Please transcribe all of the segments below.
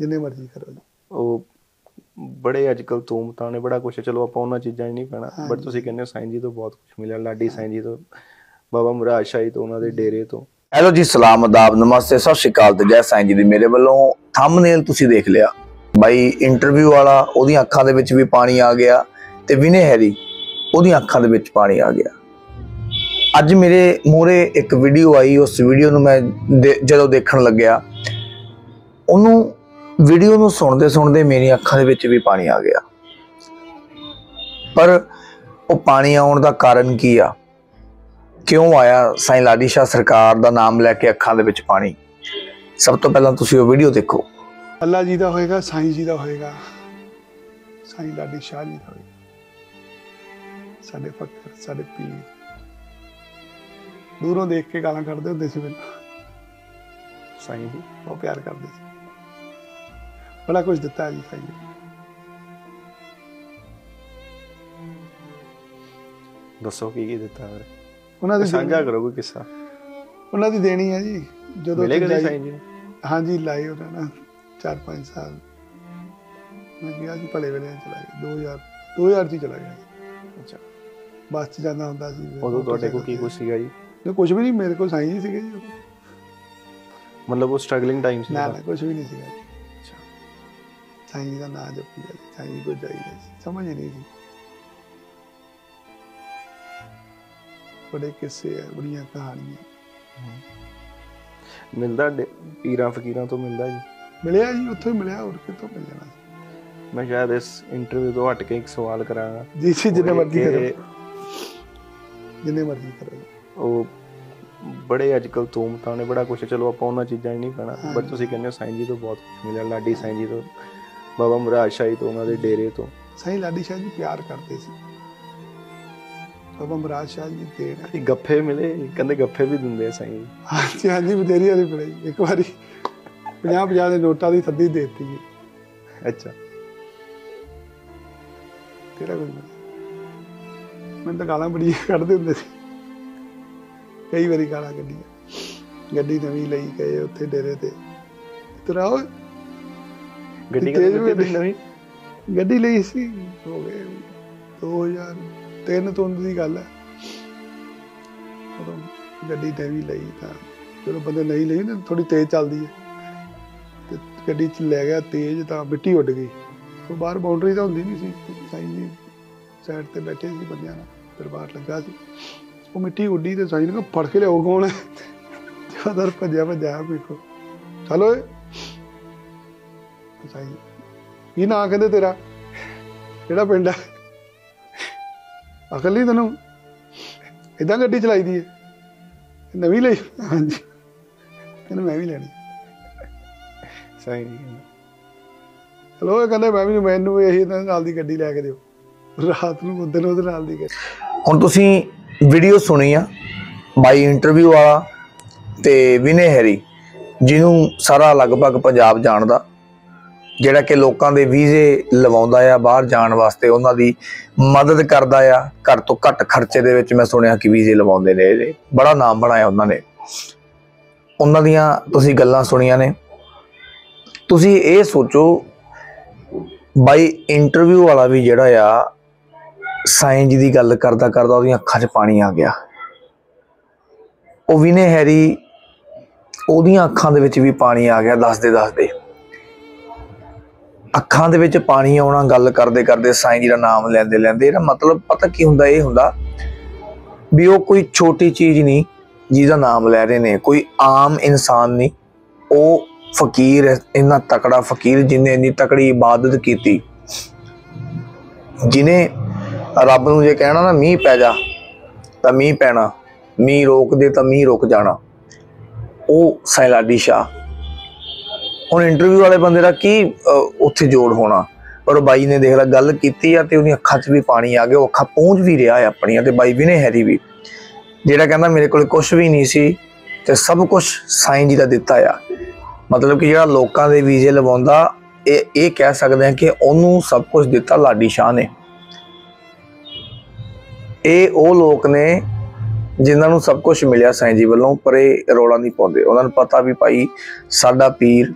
ਜਿੰਨੇ ਮਰਜ਼ੀ ਕਰੋ ਜੀ। ਉਹ ਬੜੇ ਅੱਜ ਕੱਲ ਤੂਮਤਾਂ ਨੇ ਬੜਾ ਕੁਛ ਹੈ। ਚਲੋ ਆਪਾਂ ਉਹਨਾਂ ਚੀਜ਼ਾਂ 'ਚ ਨਹੀਂ ਪੈਣਾ ਬਟ ਤੁਸੀਂ ਕਹਿੰਦੇ ਹੋ ਸਾਈਂ ਜੀ ਤੋਂ ਬਹੁਤ ਕੁਝ ਮਿਲਿਆ ਲਾਡੀ ਸਾਈਂ ਜੀ ਤੋਂ ਬਾਬਾ ਮੁਰਾਦ ਸ਼ਾਹੀ ਤੋਂ ਉਹਨਾਂ ਦੇ ਡੇਰੇ ਤੋਂ। ਹੈਲੋ ਜੀ ਸਲਾਮ ਆਦਾਬ ਨਮਸਤੇ ਸਤਿ ਸ਼੍ਰੀ ਅਕਾਲ ਤੇ ਜੈ ਸਾਈਂ ਜੀ ਦੀ। ਮੇਰੇ ਵੱਲੋਂ ਥੰਬਨੇਲ ਤੁਸੀਂ ਦੇਖ ਲਿਆ। ਬਾਈ ਇੰਟਰਵਿਊ ਵਾਲਾ ਉਹਦੀਆਂ ਅੱਖਾਂ ਦੇ ਵਿੱਚ ਵੀ ਪਾਣੀ ਆ ਗਿਆ ਤੇ ਵਿਨੇ ਹੈਰੀ ਉਹਦੀਆਂ ਅੱਖਾਂ ਦੇ ਵਿੱਚ ਪਾਣੀ ਆ ਗਿਆ। ਅੱਜ ਮੇਰੇ ਮੂਹਰੇ ਇੱਕ ਵੀਡੀਓ ਆਈ ਉਸ ਵੀਡੀਓ ਨੂੰ ਮੈਂ ਜਦੋਂ ਦੇਖਣ ਲੱਗਿਆ ਉਹਨੂੰ ਵੀਡੀਓ ਨੂੰ ਸੁਣਦੇ ਸੁਣਦੇ ਮੇਰੀਆਂ ਅੱਖਾਂ ਦੇ ਵਿੱਚ ਵੀ ਪਾਣੀ ਆ ਗਿਆ। ਪਰ ਉਹ ਪਾਣੀ ਆਉਣ ਦਾ ਕਾਰਨ ਕੀ ਆ? ਕਿਉਂ ਆਇਆ ਸਾਈਂ ਲਾਡੀ ਸ਼ਾਹ ਸਰਕਾਰ ਦਾ ਨਾਮ ਲੈ ਕੇ ਅੱਖਾਂ ਦੇ ਵਿੱਚ ਪਾਣੀ? ਸਭ ਤੋਂ ਪਹਿਲਾਂ ਤੁਸੀਂ ਉਹ ਵੀਡੀਓ ਦੇਖੋ। ਅੱਲਾ ਜੀ ਦਾ ਹੋਏਗਾ, ਸਾਈਂ ਜੀ ਦਾ ਹੋਏਗਾ, ਸਾਈਂ ਲਾਡੀ ਸ਼ਾਹ ਜੀ ਦਾ ਹੋਏਗਾ। ਸਾਡੇ ਫਕਰ, ਸਾਡੇ ਪੀਰ। ਦੂਰੋਂ ਦੇਖ ਕੇ ਗਾਲਾਂ ਕੱਢਦੇ ਹੁੰਦੇ ਸੀ ਮੈਨੂੰ। ਸਾਈਂ ਜੀ, ਬਹੁਤ ਪਿਆਰ ਕਰਦੇ ਸੀ। ਕੁਝ ਦਿੱਤਾ ਹੈ ਜੀ ਸਾਈਂ ਜੀ ਦੱਸੋ ਕੀ ਕੀ ਦਿੱਤਾ ਫਿਰ ਉਹਨਾਂ ਦੀ ਸਾਂਝਾ ਕਰੋ ਕੋਈ ਕਿੱਸਾ ਉਹਨਾਂ ਦੀ ਦੇਣੀ ਹੈ ਜੀ ਜਦੋਂ ਮਿਲੇ ਕਦੇ ਸਾਈਂ ਜੀ? ਹਾਂਜੀ ਲਾਏ ਉਹਨਾਂ ਨੇ 4-5 ਸਾਲ ਮੈਂ ਗਿਆ ਜੀ ਭਲੇ ਵੇਲੇ ਚਲਾ ਗਿਆ 2000 2000 ਚ ਚਲਾ ਗਿਆ। ਅੱਛਾ ਬੱਸ ਚ ਜਾਂਦਾ ਹੁੰਦਾ ਸੀ ਉਦੋਂ ਤੁਹਾਡੇ ਕੋਲ ਕੀ ਕੁਛ ਸੀਗਾ ਜੀ ਨਹੀਂ ਕੁਝ ਵੀ ਨਹੀਂ ਮੇਰੇ ਕੋਲ ਸਾਈਂ ਜੀ ਸੀਗੇ ਜੀ। ਮਤਲਬ ਉਹ ਸਟਰਗਲਿੰਗ ਟਾਈਮ ਸੀ ਨਾ ਨਾ ਕੁਝ ਵੀ ਨਹੀਂ ਸੀਗਾ ਸਾਈਂ ਜੀ ਦਾ ਨਾਂ ਜਪੀ ਗਿਆ ਜੀ, ਸਾਈਂ ਜੀ ਕੋ ਜਾਈਦਾ ਸੀ ਸਮਝ ਨਹੀਂ ਸੀ ਬੜੇ ਕਿੱਸੇ ਆ ਬੜੀਆਂ ਕਹਾਣੀਆਂ ਮਿਲਦਾ ਪੀਰਾਂ ਫਕੀਰਾਂ ਤੋਂ ਮਿਲਦਾ ਜੀ ਮਿਲਿਆ ਜੀ ਉੱਥੋਂ ਹੀ ਮਿਲਿਆ ਹੋਰ ਕਿਤੋਂ ਮਿਲ ਜਾਣਾ। ਮੈਂ ਸ਼ਾਇਦ ਇਸ ਇੰਟਰਵਿਊ ਤੋਂ ਹਟ ਕੇ ਇੱਕ ਸਵਾਲ ਕਰਾਂਗਾ ਜੀ ਜੀ ਜਿੰਨੇ ਮਰਜ਼ੀ ਕਰੋ ਜਿੰਨੇ ਮਰਜ਼ੀ ਕਰੋ ਉਹ ਬੜੇ ਅੱਜ ਕੱਲ ਤੂਮਤਾਂ ਨੇ ਬੜਾ ਕੁਛ। ਚਲੋ ਆਪਾਂ ਉਹਨਾਂ ਚੀਜ਼ਾਂ 'ਚ ਨਹੀਂ ਪੈਣਾ ਬਟ ਤੁਸੀਂ ਕਹਿੰਦੇ ਹੋ ਸਾਈਂ ਜੀ ਤੋਂ ਬਹੁਤ ਕੁਝ ਮਿਲਿਆ ਲਾਡੀ ਸਾਈਂ ਜੀ ਤੋਂ ਬਾਬਾ ਮੁਰਾਦ ਸ਼ਾਹੀ ਤੋਂ ਉਹਨਾਂ ਦੇ ਡੇਰੇ ਤੋਂ। ਸਾਈਂ ਲਾਡੀ ਸ਼ਾਹ ਜੀ ਪਿਆਰ ਕਰਦੇ ਸੀ। ਬਾਬਾ ਮਹਾਰਾਜ ਸ਼ਾਹ ਜੀ ਦੇ ਇਹ ਗੱਫੇ ਮਿਲੇ ਕਹਿੰਦੇ ਗੱਫੇ ਵੀ ਦਿੰਦੇ ਆ ਸਾਈਂ। ਹਾਂਜੀ ਹਾਂਜੀ ਬਥੇਰੀ ਵਾਰੀ ਪੜਾਈ ਇੱਕ ਵਾਰੀ 50 50 ਦੇ ਨੋਟਾਂ ਦੀ ਸੱਦੀ ਦੇ ਦਿੱਤੀ ਜੀ। ਅੱਛਾ। ਤੇਰਾ ਕੋਈ ਮੈਨੂੰ ਤਾਂ ਗਾਲਾਂ ਬੜੀਆਂ ਕੱਢਦੇ ਹੁੰਦੇ ਸੀ। ਕਈ ਵਾਰੀ ਗਾਲਾਂ ਕੱਢੀਆਂ। ਗੱਡੀ ਨਵੀਂ ਲਈ ਗਏ ਉੱਥੇ ਡੇਰੇ ਤੇ। ਤੇਰਾ ਉਹ ਗੱਡੀ ਕਦੇ ਵੇਲੇ। ਨਵੀਂ? ਗੱਡੀ ਲਈ ਸੀ ਹੋ ਗਏ 2003 ਤੋਂ ਦੀ ਗੱਲ ਹੈ। ਉਦੋਂ ਗੱਡੀ ਨਵੀਂ ਲਈ ਤਾਂ ਚਲੋ ਬੰਦੇ ਨਹੀਂ ਲਈ ਨਾ ਥੋੜੀ ਤੇਜ਼ ਚੱਲਦੀ ਹੈ। ਤੇ ਗੱਡੀ ਚ ਲੈ ਗਿਆ ਤੇਜ਼ ਤਾਂ ਮਿੱਟੀ ਉੱਡ ਗਈ। ਉਹ ਬਾਹਰ ਬਾਉਂਡਰੀ ਤਾਂ ਹੁੰਦੀ ਨਹੀਂ ਸੀ ਸਾਈਂ ਜੀ ਸਾਈਡ ਤੇ ਬੈਠੇ ਸੀ ਬੰਦਿਆਂ ਨਾਲ ਦਰਬਾਰ ਲੱਗਾ ਸੀ। ਉਹ ਮਿੱਟੀ ਉੱਡੀ ਤੇ ਸਾਈਂ ਨੇ ਫੜ ਕੇ ਲਿਆਓ ਕੌਣ ਹੈ? ਜਿਆਦਾਰ ਭੱਜਿਆ ਭੱਜਿਆ ਵੇਖੋ। ਚਲੋ ਏ ਸਾਈਂ। ਕੀ ਨਾਂ ਕਹਿੰਦੇ ਤੇਰਾ? ਕਿਹੜਾ ਪਿੰਡ ਹੈ ਅਕਲ ਨਹੀਂ ਤੈਨੂੰ? ਇਦਾਂ ਗੱਡੀ ਚਲਾਈ ਦੀ ਹੈ ਨਵੀਂ ਲਈ। ਹਾਂਜੀ। ਕਹਿੰਦਾ ਮੈਂ ਵੀ ਲੈਣੀ। ਸਾਈਂ ਜੀ ਕਹਿੰਦੇ। ਚਲੋ ਇਹ ਕਹਿੰਦੇ ਮੈਂ ਵੀ ਮੈਨੂੰ ਇਹੀ ਨਾਲ ਦੀ ਗੱਡੀ ਲੈ ਕੇ ਦਿਓ। ਰਾਤ ਨੂੰ ਉਦੋਂ ਉਹਦੇ ਨਾਲ ਦੀ ਗੱਡੀ। ਹੁਣ ਤੁਸੀਂ ਵੀਡੀਓ ਸੁਣੀ ਆ ਬਾਈ ਇੰਟਰਵਿਊ ਵਾਲਾ ਤੇ ਵਿਨੇ ਹੈਰੀ ਜਿਹਨੂੰ ਸਾਰਾ ਲਗਭਗ ਪੰਜਾਬ ਜਾਣਦਾ। ਜਿਹੜਾ ਕਿ ਲੋਕਾਂ ਦੇ ਵੀਜ਼ੇ ਲਵਾਉਂਦਾ ਆ, ਬਾਹਰ ਜਾਣ ਵਾਸਤੇ ਉਹਨਾਂ ਦੀ ਮਦਦ ਕਰਦਾ ਆ, ਘੱਟ ਤੋਂ ਘੱਟ ਖਰਚੇ ਦੇ ਵਿੱਚ ਮੈਂ ਸੁਣਿਆ ਕਿ ਵੀਜ਼ੇ ਲਵਾਉਂਦੇ ਨੇ, ਇਹ ਬੜਾ ਨਾਮ ਬਣਾਇਆ ਉਹਨਾਂ ਨੇ। ਉਹਨਾਂ ਦੀਆਂ ਤੁਸੀਂ ਗੱਲਾਂ ਸੁਣੀਆਂ ਨੇ। ਤੁਸੀਂ ਇਹ ਸੋਚੋ, ਬਾਈ ਇੰਟਰਵਿਊ ਵਾਲਾ ਵੀ ਜਿਹੜਾ ਆ ਸਾਇੰਸ ਦੀ ਗੱਲ ਕਰਦਾ ਕਰਦਾ ਉਹਦੀਆਂ ਅੱਖਾਂ 'ਚ ਪਾਣੀ ਆ ਗਿਆ। ਉਹ ਵਿਨੇ ਹੈਰੀ, ਉਹਦੀਆਂ ਅੱਖਾਂ ਦੇ ਵਿੱਚ ਵੀ ਪਾਣੀ ਆ ਗਿਆ ਦੱਸਦੇ ਦੱਸਦੇ ਅੱਖਾਂ ਦੇ ਵਿੱਚ ਪਾਣੀ ਆਉਣਾ, ਗੱਲ ਕਰਦੇ ਕਰਦੇ ਸਾਈਂ ਜੀ ਦਾ ਨਾਮ ਲੈਂਦੇ ਲੈਂਦੇ, ਇਹਦਾ ਮਤਲਬ ਪਤਾ ਕੀ ਹੁੰਦਾ, ਇਹ ਹੁੰਦਾ ਵੀ ਉਹ ਕੋਈ ਛੋਟੀ ਚੀਜ਼ ਨਹੀਂ ਜਿਹਦਾ ਨਾਮ ਲੈ ਰਹੇ ਨੇ, ਕੋਈ ਆਮ ਇਨਸਾਨ ਨਹੀਂ। ਉਹ ਫਕੀਰ, ਇੰਨਾ ਤਕੜਾ ਫਕੀਰ ਜਿਨੇ ਇੰਨੀ ਤਕੜੀ ਇਬਾਦਤ ਕੀਤੀ ਜਿਨੇ ਰੱਬ ਨੂੰ ਜੇ ਕਹਿਣਾ ਨਾ ਮੀਂਹ ਪੈ ਜਾ, ਤਾਂ ਮੀਂਹ ਪੈਣਾ, ਮੀਂਹ ਰੋਕ ਦੇ ਤਾਂ ਮੀਂਹ ਰੁਕ ਜਾਣਾ। ਉਹ ਸੈਲਾਡੀ ਸ਼ਾਹ। ਹੁਣ ਇੰਟਰਵਿਊ ਵਾਲੇ ਬੰਦੇ ਦਾ ਕੀ ਉੱਥੇ ਜੋੜ ਹੋਣਾ? ਪਰ ਬਾਈ ਨੇ ਦੇਖ ਲਾ, ਗੱਲ ਕੀਤੀ ਆ ਤੇ ਉਹਦੀਆਂ ਅੱਖਾਂ 'ਚ ਵੀ ਪਾਣੀ ਆ ਗਿਆ, ਉਹ ਅੱਖਾਂ ਪਹੁੰਚ ਵੀ ਰਿਹਾ ਹੈ ਆਪਣੀਆਂ ਤੇ ਬਾਈ ਵੀ ਨੇ ਹੈਰੀ ਵੀ। ਜਿਹੜਾ ਕਹਿੰਦਾ ਮੇਰੇ ਕੋਲ ਕੁਝ ਵੀ ਨਹੀਂ ਸੀ ਤੇ ਸਭ ਕੁਝ ਸਾਈਂ ਜੀ ਦਾ ਦਿੱਤਾ ਆ। ਮਤਲਬ ਕਿ ਜਿਹੜਾ ਲੋਕਾਂ ਦੇ ਵੀਜ਼ੇ ਲਵਾਉਂਦਾ, ਇਹ ਇਹ ਕਹਿ ਸਕਦੇ ਹਾਂ ਕਿ ਉਹਨੂੰ ਸਭ ਕੁਝ ਦਿੱਤਾ ਲਾਡੀ ਸ਼ਾਹ ਨੇ। ਇਹ ਉਹ ਲੋਕ ਨੇ ਜਿਨ੍ਹਾਂ ਨੂੰ ਸਭ ਕੁਝ ਮਿਲਿਆ ਸਾਈਂ ਜੀ ਵੱਲੋਂ, ਪਰ ਇਹ ਰੌਲਾ ਨਹੀਂ ਪਾਉਂਦੇ। ਉਹਨਾਂ ਨੂੰ ਪਤਾ ਵੀ ਭਾਈ ਸਾਡਾ ਪੀਰ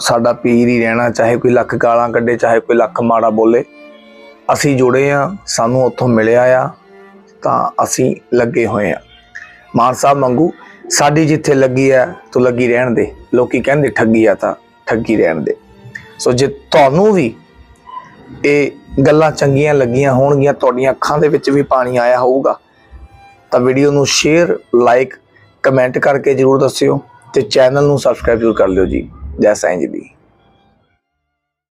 ਸਾਡਾ ਪੀਰ ਹੀ ਰਹਿਣਾ, ਚਾਹੇ ਕੋਈ ਲੱਖ ਗਾਲਾਂ ਕੱਢੇ, ਚਾਹੇ ਕੋਈ ਲੱਖ ਮਾੜਾ ਬੋਲੇ। ਅਸੀਂ ਜੁੜੇ ਆ ਸਾਨੂੰ ਉੱਥੋਂ ਮਿਲਿਆ ਆ, ਤਾਂ ਅਸੀਂ ਲੱਗੇ ਹੋਏ ਆ ਮਾਨ ਸਾਹਿਬ ਮੰਗੂ ਸਾਡੀ ਜਿੱਥੇ ਲੱਗੀ ਆ, ਤੂੰ ਲੱਗੀ ਰਹਿਣ ਦੇ। ਲੋਕੀ ਕਹਿੰਦੇ, ਠੱਗੀ ਆ ਤਾਂ ਠੱਗੀ ਰਹਿਣ ਦੇ। ਸੋ ਜੇ ਤੁਹਾਨੂੰ ਵੀ ਇਹ ਗੱਲਾਂ ਚੰਗੀਆਂ ਲੱਗੀਆਂ ਹੋਣਗੀਆਂ, ਤੁਹਾਡੀਆਂ ਅੱਖਾਂ ਦੇ ਵਿੱਚ ਵੀ ਪਾਣੀ ਆਇਆ ਹੋਊਗਾ, ਤਾਂ ਵੀਡੀਓ ਨੂੰ ਸ਼ੇਅਰ, ਲਾਈਕ, ਕਮੈਂਟ ਕਰਕੇ ਜਰੂਰ ਦੱਸਿਓ ਤੇ ਚੈਨਲ ਨੂੰ ਸਬਸਕ੍ਰਾਈਬ ਜ਼ਰੂਰ ਕਰ ਲਿਓ ਜੀ। ਜੈ ਸਾਈਂ ਜੀ ਦੀ